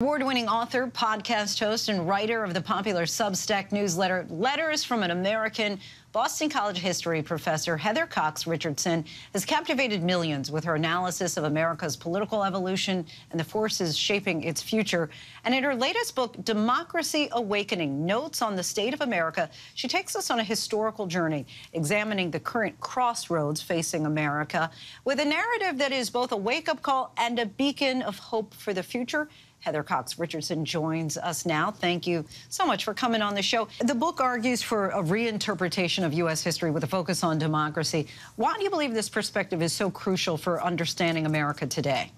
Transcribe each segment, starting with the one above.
Award-winning author, podcast host, and writer of the popular Substack newsletter Letters from an American, Boston College history professor Heather Cox Richardson has captivated millions with her analysis of America's political evolution and the forces shaping its future. And in her latest book, Democracy Awakening, Notes on the State of America, she takes us on a historical journey, examining the current crossroads facing America with a narrative that is both a wake-up call and a beacon of hope for the future. Heather Cox Richardson joins us now. Thank you so much for coming on the show. The book argues for a reinterpretation of U.S. history with a focus on democracy. Why do you believe this perspective is so crucial for understanding America today?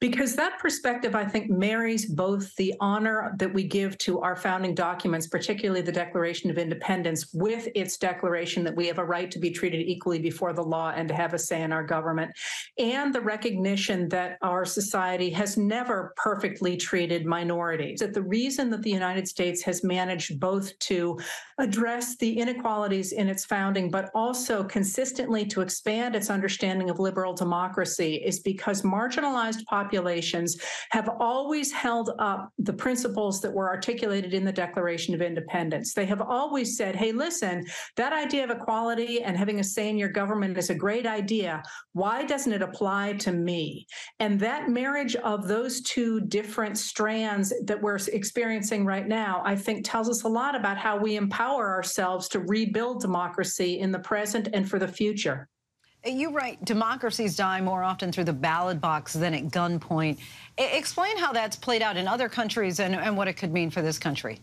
Because that perspective, I think, marries both the honor that we give to our founding documents, particularly the Declaration of Independence, with its declaration that we have a right to be treated equally before the law and to have a say in our government, and the recognition that our society has never perfectly treated minorities. That the reason that the United States has managed both to address the inequalities in its founding, but also consistently to expand its understanding of liberal democracy is because marginalized populations populations have always held up the principles that were articulated in the Declaration of Independence. They have always said, hey, listen, that idea of equality and having a say in your government is a great idea. Why doesn't it apply to me? And that marriage of those two different strands that we're experiencing right now, I think tells us a lot about how we empower ourselves to rebuild democracy in the present and for the future. You write democracies die more often through the ballot box than at gunpoint. explain how that's played out in other countries and, and what it could mean for this country.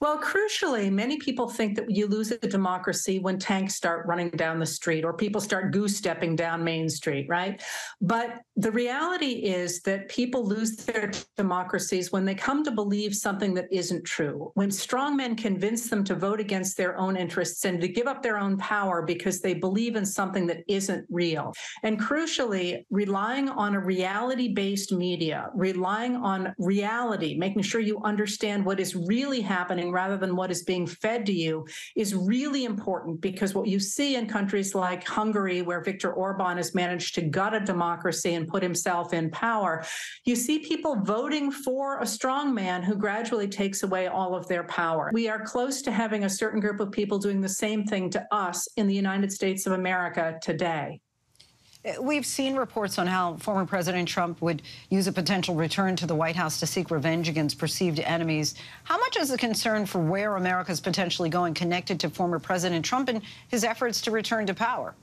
Well, crucially, many people think that you lose a democracy when tanks start running down the street or people start goose stepping down Main Street, right? But the reality is that people lose their democracies when they come to believe something that isn't true. When strong men convince them to vote against their own interests and to give up their own power because they believe in something that isn't real. And crucially, relying on a reality based media, relying on reality, making sure you understand what is really happening rather than what is being fed to you is really important because what you see in countries like Hungary, where Viktor Orban has managed to gut a democracy and put himself in power, you see people voting for a strong man who gradually takes away all of their power. We are close to having a certain group of people doing the same thing to us in the United States of America today. We've seen reports on how former President Trump would use a potential return to the White House to seek revenge against perceived enemies. How much is the concern for where America is potentially going connected to former President Trump and his efforts to return to power?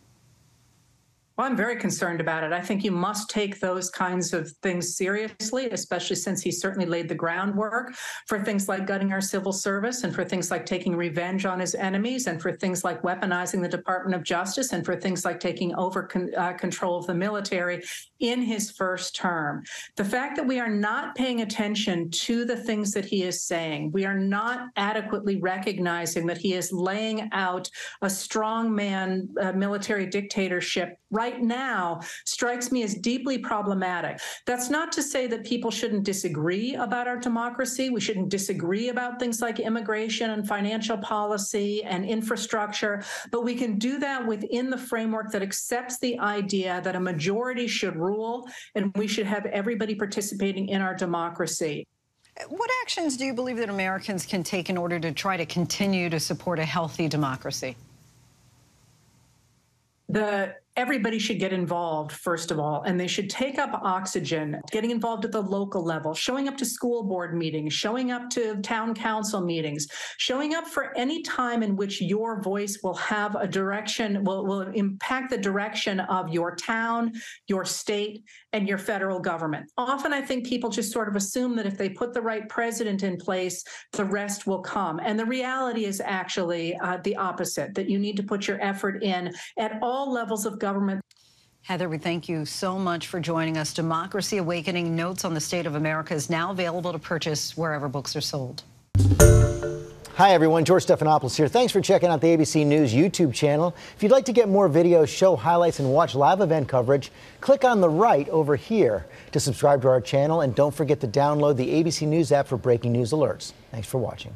Well, I'm very concerned about it. I think you must take those kinds of things seriously, especially since he certainly laid the groundwork for things like gutting our civil service and for things like taking revenge on his enemies and for things like weaponizing the Department of Justice and for things like taking over con uh, control of the military in his first term. The fact that we are not paying attention to the things that he is saying, we are not adequately recognizing that he is laying out a strongman uh, military dictatorship right right now strikes me as deeply problematic. That's not to say that people shouldn't disagree about our democracy. We shouldn't disagree about things like immigration and financial policy and infrastructure, but we can do that within the framework that accepts the idea that a majority should rule and we should have everybody participating in our democracy. What actions do you believe that Americans can take in order to try to continue to support a healthy democracy? The everybody should get involved, first of all, and they should take up oxygen, getting involved at the local level, showing up to school board meetings, showing up to town council meetings, showing up for any time in which your voice will have a direction, will, will impact the direction of your town, your state, and your federal government. Often I think people just sort of assume that if they put the right president in place, the rest will come. And the reality is actually uh, the opposite, that you need to put your effort in at all levels of government. Heather, we thank you so much for joining us. Democracy Awakening Notes on the State of America is now available to purchase wherever books are sold. Hi, everyone. George Stephanopoulos here. Thanks for checking out the ABC News YouTube channel. If you'd like to get more videos, show highlights, and watch live event coverage, click on the right over here to subscribe to our channel. And don't forget to download the ABC News app for breaking news alerts. Thanks for watching.